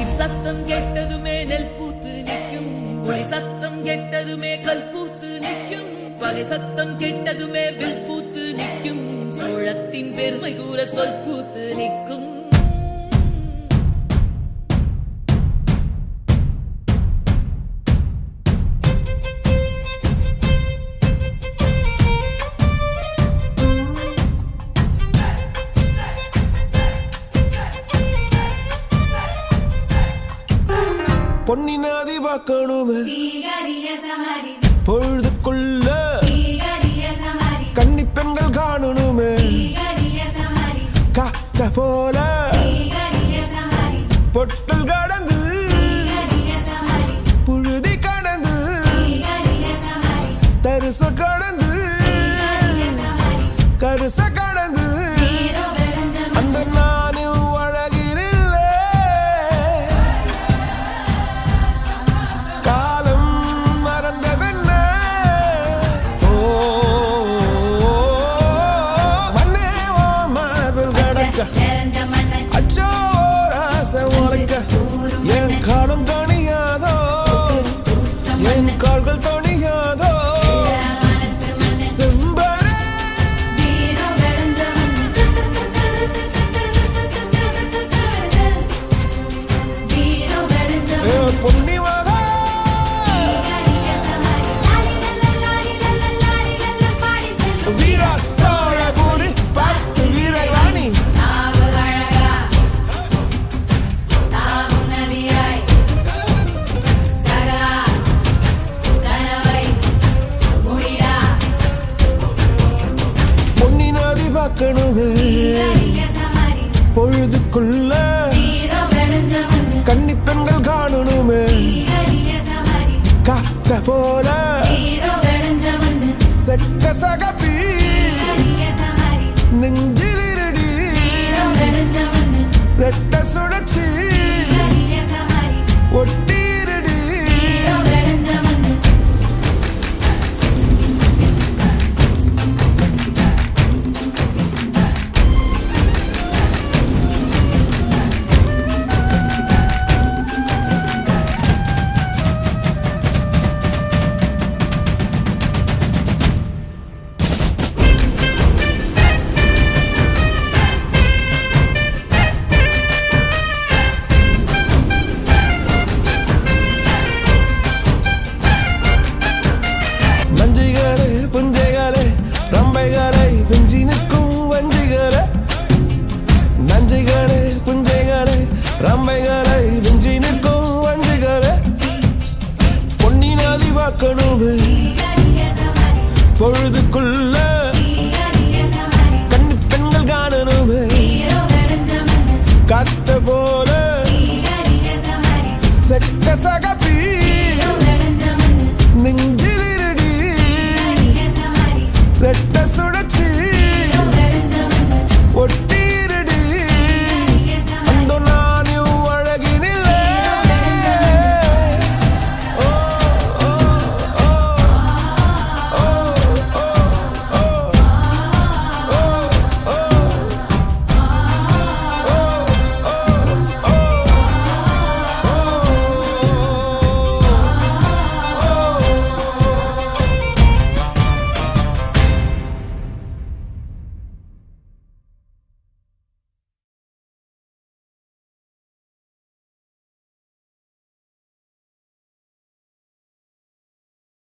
நீர் சத்தம் கேட்டதுமே நெல் பூத்து நிற்கும். ஒளி சத்தம் கேட்டதுமே கல் பூத்து நிற்கும். பகை சத்தம் கேட்டதுமே வில் பூத்து நிற்கும். சோழத்தின் பெருமை கூற சொல் பூத்து நிற்கும். பொன்னி நாதி பார்க்கணுமே பொழுதுக்குள்ள கன்னி பெண்கள் காணணுமே. காத்த போல பொட்டல் கடந்து புழுதி கடந்து தரிசு பொழுதுக்குள்ள கன்னி பெண்கள் காணணுமே காத்த போல. பொழுதுக்குள்